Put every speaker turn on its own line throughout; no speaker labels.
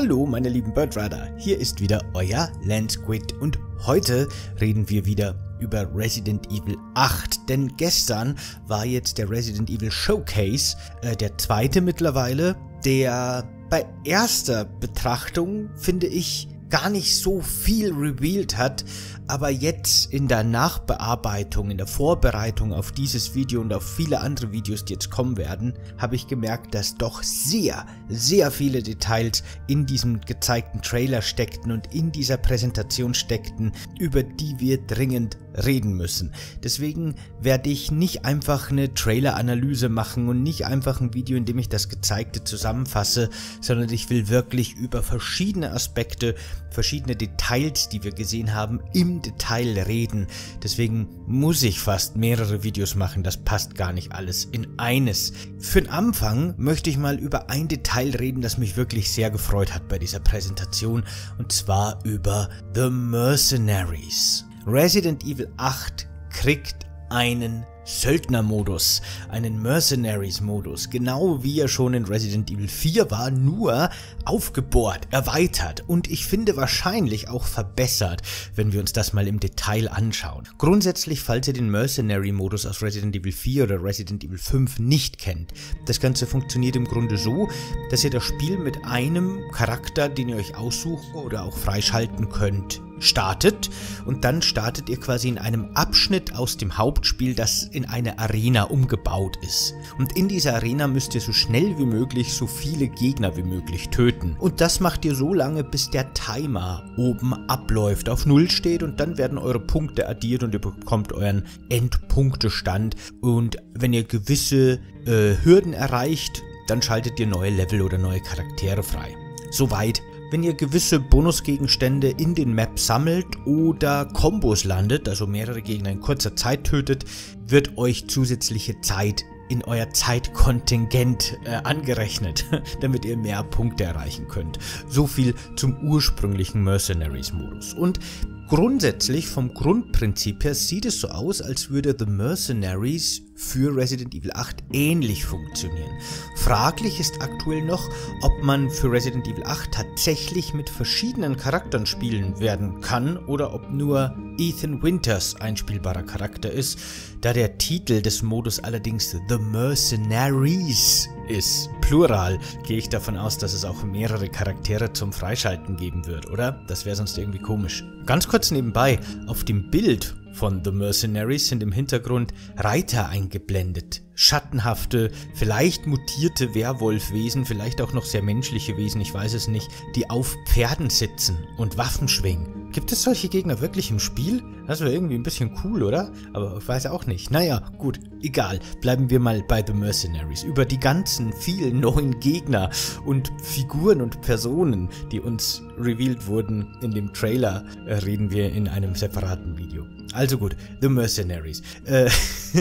Hallo meine lieben Birdrider, hier ist wieder euer Landsquid und heute reden wir wieder über Resident Evil 8, denn gestern war jetzt der Resident Evil Showcase, äh, der zweite mittlerweile, der bei erster Betrachtung, finde ich, gar nicht so viel revealed hat, aber jetzt in der Nachbearbeitung, in der Vorbereitung auf dieses Video und auf viele andere Videos, die jetzt kommen werden, habe ich gemerkt, dass doch sehr, sehr viele Details in diesem gezeigten Trailer steckten und in dieser Präsentation steckten, über die wir dringend reden müssen. Deswegen werde ich nicht einfach eine Trailer-Analyse machen und nicht einfach ein Video, in dem ich das Gezeigte zusammenfasse, sondern ich will wirklich über verschiedene Aspekte, verschiedene Details, die wir gesehen haben, im Detail reden. Deswegen muss ich fast mehrere Videos machen, das passt gar nicht alles in eines. Für den Anfang möchte ich mal über ein Detail reden, das mich wirklich sehr gefreut hat bei dieser Präsentation, und zwar über The Mercenaries. Resident Evil 8 kriegt einen Söldnermodus, einen Mercenaries-Modus, genau wie er schon in Resident Evil 4 war, nur aufgebohrt, erweitert und ich finde wahrscheinlich auch verbessert, wenn wir uns das mal im Detail anschauen. Grundsätzlich, falls ihr den Mercenary-Modus aus Resident Evil 4 oder Resident Evil 5 nicht kennt, das Ganze funktioniert im Grunde so, dass ihr das Spiel mit einem Charakter, den ihr euch aussuchen oder auch freischalten könnt, startet und dann startet ihr quasi in einem Abschnitt aus dem Hauptspiel, das in eine Arena umgebaut ist. Und in dieser Arena müsst ihr so schnell wie möglich so viele Gegner wie möglich töten. Und das macht ihr so lange, bis der Timer oben abläuft, auf Null steht und dann werden eure Punkte addiert und ihr bekommt euren Endpunktestand. Und wenn ihr gewisse äh, Hürden erreicht, dann schaltet ihr neue Level oder neue Charaktere frei. Soweit wenn ihr gewisse Bonusgegenstände in den Map sammelt oder Kombos landet, also mehrere Gegner in kurzer Zeit tötet, wird euch zusätzliche Zeit in euer Zeitkontingent äh, angerechnet, damit ihr mehr Punkte erreichen könnt. So viel zum ursprünglichen Mercenaries-Modus. Und grundsätzlich vom Grundprinzip her sieht es so aus, als würde The Mercenaries für Resident Evil 8 ähnlich funktionieren. Fraglich ist aktuell noch, ob man für Resident Evil 8 tatsächlich mit verschiedenen Charakteren spielen werden kann oder ob nur Ethan Winters ein spielbarer Charakter ist, da der Titel des Modus allerdings The Mercenaries ist. Plural gehe ich davon aus, dass es auch mehrere Charaktere zum Freischalten geben wird, oder? Das wäre sonst irgendwie komisch. Ganz kurz nebenbei, auf dem Bild von The Mercenaries sind im Hintergrund Reiter eingeblendet. Schattenhafte, vielleicht mutierte Werwolfwesen, vielleicht auch noch sehr menschliche Wesen, ich weiß es nicht, die auf Pferden sitzen und Waffen schwingen. Gibt es solche Gegner wirklich im Spiel? Das wäre irgendwie ein bisschen cool, oder? Aber ich weiß auch nicht. Naja, gut, egal. Bleiben wir mal bei The Mercenaries. Über die ganzen vielen neuen Gegner und Figuren und Personen, die uns revealed wurden in dem Trailer, äh, reden wir in einem separaten Video. Also gut, The Mercenaries. Äh,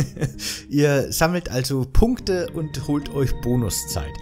ihr sammelt also Punkte und holt euch Bonuszeit.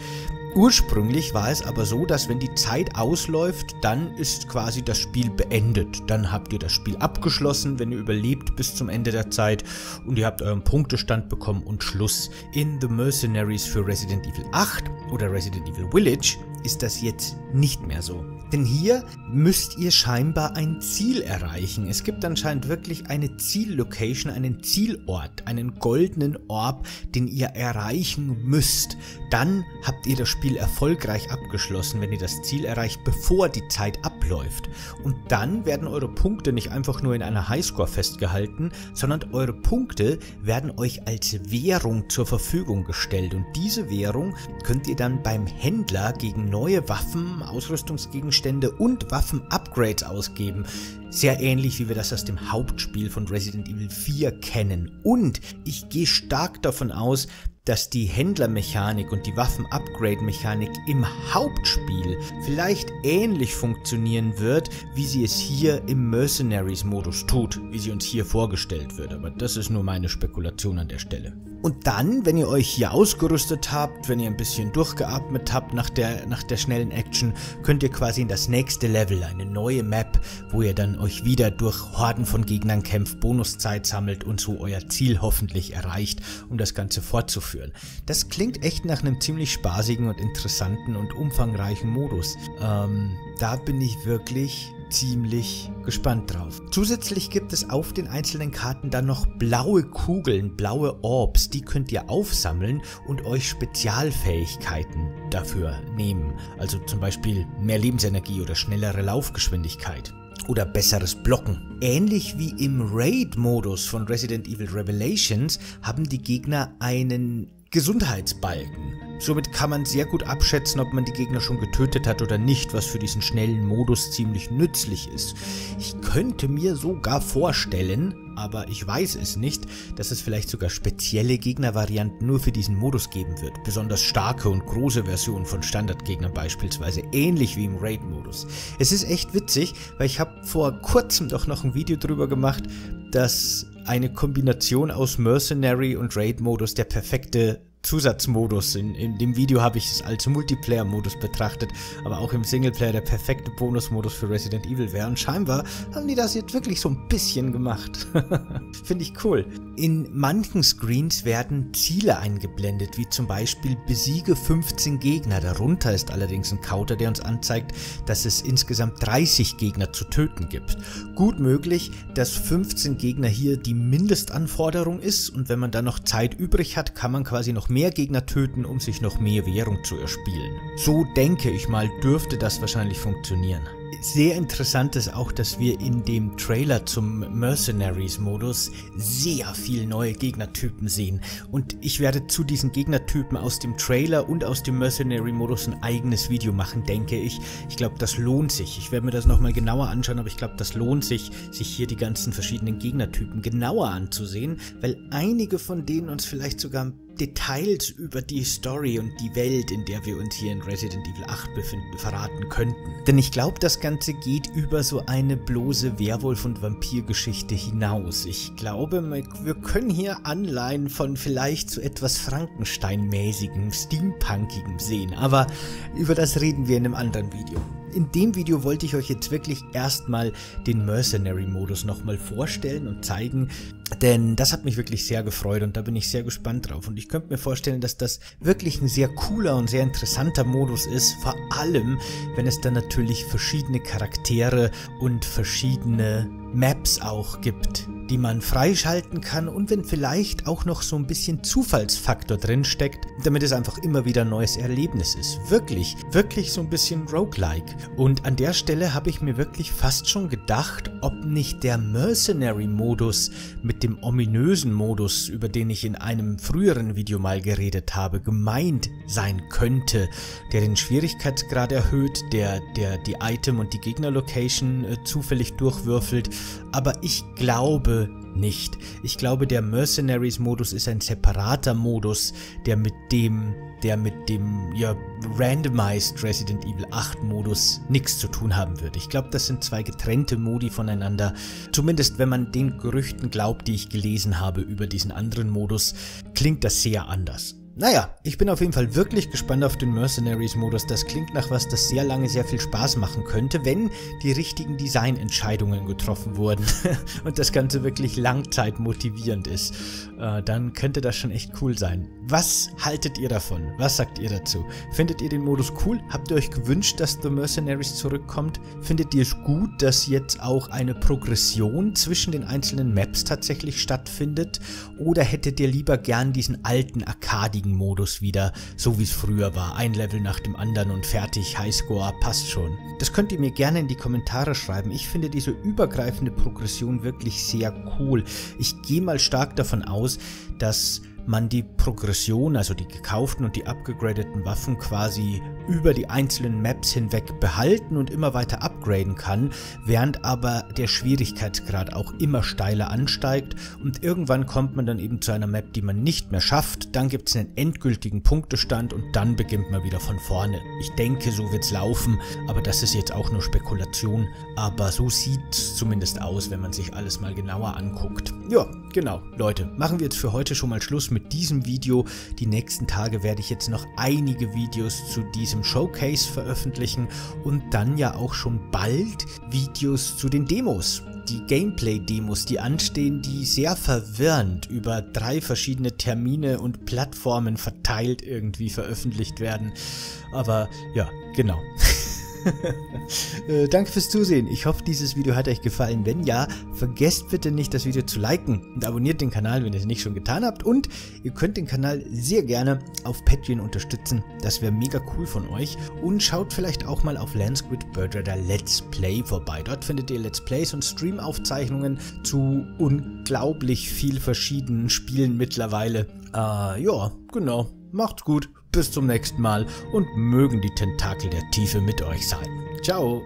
Ursprünglich war es aber so, dass wenn die Zeit ausläuft, dann ist quasi das Spiel beendet. Dann habt ihr das Spiel abgeschlossen, wenn ihr überlebt bis zum Ende der Zeit und ihr habt euren Punktestand bekommen und Schluss. In The Mercenaries für Resident Evil 8 oder Resident Evil Village ist das jetzt nicht mehr so. Denn hier müsst ihr scheinbar ein Ziel erreichen. Es gibt anscheinend wirklich eine Ziellocation, einen Zielort, einen goldenen Orb, den ihr erreichen müsst. Dann habt ihr das Spiel erfolgreich abgeschlossen, wenn ihr das Ziel erreicht, bevor die Zeit abläuft. Und dann werden eure Punkte nicht einfach nur in einer Highscore festgehalten, sondern eure Punkte werden euch als Währung zur Verfügung gestellt. Und diese Währung könnt ihr dann beim Händler gegen neue Waffen, Ausrüstungsgegenstände und Waffen-Upgrades ausgeben. Sehr ähnlich wie wir das aus dem Hauptspiel von Resident Evil 4 kennen. Und ich gehe stark davon aus, dass die Händlermechanik und die Waffen-Upgrade-Mechanik im Hauptspiel vielleicht ähnlich funktionieren wird, wie sie es hier im Mercenaries-Modus tut, wie sie uns hier vorgestellt wird. Aber das ist nur meine Spekulation an der Stelle. Und dann, wenn ihr euch hier ausgerüstet habt, wenn ihr ein bisschen durchgeatmet habt nach der, nach der schnellen Action, könnt ihr quasi in das nächste Level, eine neue Map, wo ihr dann euch wieder durch Horden von Gegnern kämpft, Bonuszeit sammelt und so euer Ziel hoffentlich erreicht, um das Ganze fortzuführen. Das klingt echt nach einem ziemlich spaßigen und interessanten und umfangreichen Modus. Ähm, da bin ich wirklich ziemlich gespannt drauf. Zusätzlich gibt es auf den einzelnen Karten dann noch blaue Kugeln, blaue Orbs, die könnt ihr aufsammeln und euch Spezialfähigkeiten dafür nehmen. Also zum Beispiel mehr Lebensenergie oder schnellere Laufgeschwindigkeit oder besseres Blocken. Ähnlich wie im Raid-Modus von Resident Evil Revelations haben die Gegner einen Gesundheitsbalken. Somit kann man sehr gut abschätzen, ob man die Gegner schon getötet hat oder nicht, was für diesen schnellen Modus ziemlich nützlich ist. Ich könnte mir sogar vorstellen, aber ich weiß es nicht, dass es vielleicht sogar spezielle Gegnervarianten nur für diesen Modus geben wird. Besonders starke und große Versionen von Standardgegnern beispielsweise, ähnlich wie im Raid-Modus. Es ist echt witzig, weil ich habe vor kurzem doch noch ein Video drüber gemacht, dass eine Kombination aus Mercenary und Raid-Modus der perfekte Zusatzmodus. In, in dem Video habe ich es als Multiplayer-Modus betrachtet, aber auch im Singleplayer der perfekte Bonusmodus für Resident Evil wäre. Und scheinbar haben die das jetzt wirklich so ein bisschen gemacht. Finde ich cool. In manchen Screens werden Ziele eingeblendet, wie zum Beispiel besiege 15 Gegner. Darunter ist allerdings ein Counter, der uns anzeigt, dass es insgesamt 30 Gegner zu töten gibt. Gut möglich, dass 15 Gegner hier die Mindestanforderung ist und wenn man dann noch Zeit übrig hat, kann man quasi noch mehr Gegner töten, um sich noch mehr Währung zu erspielen. So denke ich mal, dürfte das wahrscheinlich funktionieren. Sehr interessant ist auch, dass wir in dem Trailer zum Mercenaries-Modus sehr viel neue Gegnertypen sehen. Und ich werde zu diesen Gegnertypen aus dem Trailer und aus dem Mercenary-Modus ein eigenes Video machen, denke ich. Ich glaube, das lohnt sich. Ich werde mir das nochmal genauer anschauen, aber ich glaube, das lohnt sich, sich hier die ganzen verschiedenen Gegnertypen genauer anzusehen, weil einige von denen uns vielleicht sogar Details über die Story und die Welt, in der wir uns hier in Resident Evil 8 befinden, verraten könnten. Denn ich glaube, das Ganze geht über so eine bloße Werwolf- und Vampirgeschichte hinaus. Ich glaube, wir können hier Anleihen von vielleicht so etwas Frankenstein-mäßigem, Steampunkigem sehen, aber über das reden wir in einem anderen Video in dem Video wollte ich euch jetzt wirklich erstmal den Mercenary-Modus nochmal vorstellen und zeigen, denn das hat mich wirklich sehr gefreut und da bin ich sehr gespannt drauf. Und ich könnte mir vorstellen, dass das wirklich ein sehr cooler und sehr interessanter Modus ist, vor allem wenn es dann natürlich verschiedene Charaktere und verschiedene Maps auch gibt, die man freischalten kann und wenn vielleicht auch noch so ein bisschen Zufallsfaktor drin steckt, damit es einfach immer wieder ein neues Erlebnis ist. Wirklich, wirklich so ein bisschen roguelike. Und an der Stelle habe ich mir wirklich fast schon gedacht, ob nicht der Mercenary-Modus mit dem ominösen Modus, über den ich in einem früheren Video mal geredet habe, gemeint sein könnte, der den Schwierigkeitsgrad erhöht, der, der die Item- und die Gegner-Location äh, zufällig durchwürfelt aber ich glaube nicht. Ich glaube, der Mercenaries-Modus ist ein separater Modus, der mit dem, der mit dem, ja, Randomized Resident Evil 8 Modus nichts zu tun haben wird. Ich glaube, das sind zwei getrennte Modi voneinander. Zumindest wenn man den Gerüchten glaubt, die ich gelesen habe über diesen anderen Modus, klingt das sehr anders. Naja, ich bin auf jeden Fall wirklich gespannt auf den Mercenaries-Modus. Das klingt nach was, das sehr lange sehr viel Spaß machen könnte, wenn die richtigen Designentscheidungen getroffen wurden und das Ganze wirklich langzeitmotivierend ist. Äh, dann könnte das schon echt cool sein. Was haltet ihr davon? Was sagt ihr dazu? Findet ihr den Modus cool? Habt ihr euch gewünscht, dass The Mercenaries zurückkommt? Findet ihr es gut, dass jetzt auch eine Progression zwischen den einzelnen Maps tatsächlich stattfindet? Oder hättet ihr lieber gern diesen alten arkadigen richtigen Modus wieder, so wie es früher war. Ein Level nach dem anderen und fertig, Highscore, passt schon. Das könnt ihr mir gerne in die Kommentare schreiben. Ich finde diese übergreifende Progression wirklich sehr cool. Ich gehe mal stark davon aus, dass man die Progression, also die gekauften und die abgegradeten Waffen quasi über die einzelnen Maps hinweg behalten und immer weiter upgraden kann, während aber der Schwierigkeitsgrad auch immer steiler ansteigt und irgendwann kommt man dann eben zu einer Map, die man nicht mehr schafft, dann gibt es einen endgültigen Punktestand und dann beginnt man wieder von vorne. Ich denke, so wird es laufen, aber das ist jetzt auch nur Spekulation, aber so sieht es zumindest aus, wenn man sich alles mal genauer anguckt. Ja, genau, Leute, machen wir jetzt für heute schon mal Schluss mit diesem Video. Die nächsten Tage werde ich jetzt noch einige Videos zu diesem Showcase veröffentlichen und dann ja auch schon bald Videos zu den Demos die Gameplay-Demos, die anstehen, die sehr verwirrend über drei verschiedene Termine und Plattformen verteilt irgendwie veröffentlicht werden. Aber ja, genau. äh, danke fürs Zusehen. Ich hoffe, dieses Video hat euch gefallen. Wenn ja, vergesst bitte nicht, das Video zu liken und abonniert den Kanal, wenn ihr es nicht schon getan habt. Und ihr könnt den Kanal sehr gerne auf Patreon unterstützen. Das wäre mega cool von euch. Und schaut vielleicht auch mal auf Landsquid Bird Rider Let's Play vorbei. Dort findet ihr Let's Plays und Stream-Aufzeichnungen zu unglaublich viel verschiedenen Spielen mittlerweile. Äh, ja, genau. Macht's gut bis zum nächsten Mal und mögen die Tentakel der Tiefe mit euch sein. Ciao!